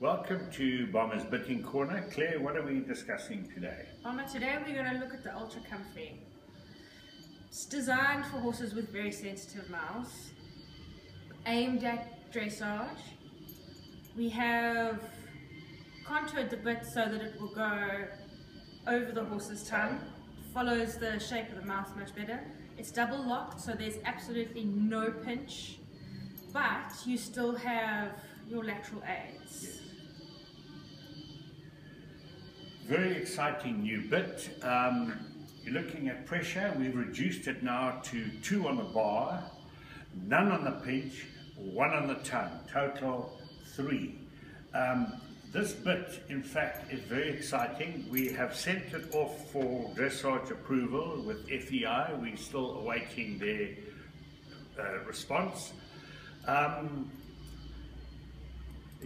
Welcome to Bomber's Bitting Corner. Claire, what are we discussing today? Bomber, today we're going to look at the Ultra Comfy. It's designed for horses with very sensitive mouths, aimed at dressage. We have contoured the bit so that it will go over the horse's tongue, follows the shape of the mouth much better. It's double locked so there's absolutely no pinch, but you still have your lateral aids. Yes. Very exciting new bit. Um, you're looking at pressure. We've reduced it now to two on the bar, none on the pinch, one on the tongue, total three. Um, this bit, in fact, is very exciting. We have sent it off for dressage approval with FEI. We're still awaiting their uh, response. Um,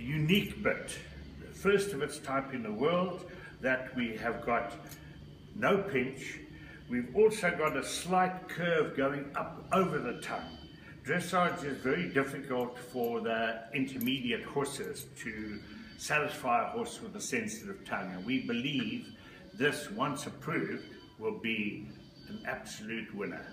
unique bit, the first of its type in the world, that we have got no pinch. We've also got a slight curve going up over the tongue. Dressage is very difficult for the intermediate horses to satisfy a horse with a sensitive tongue. And we believe this, once approved, will be an absolute winner.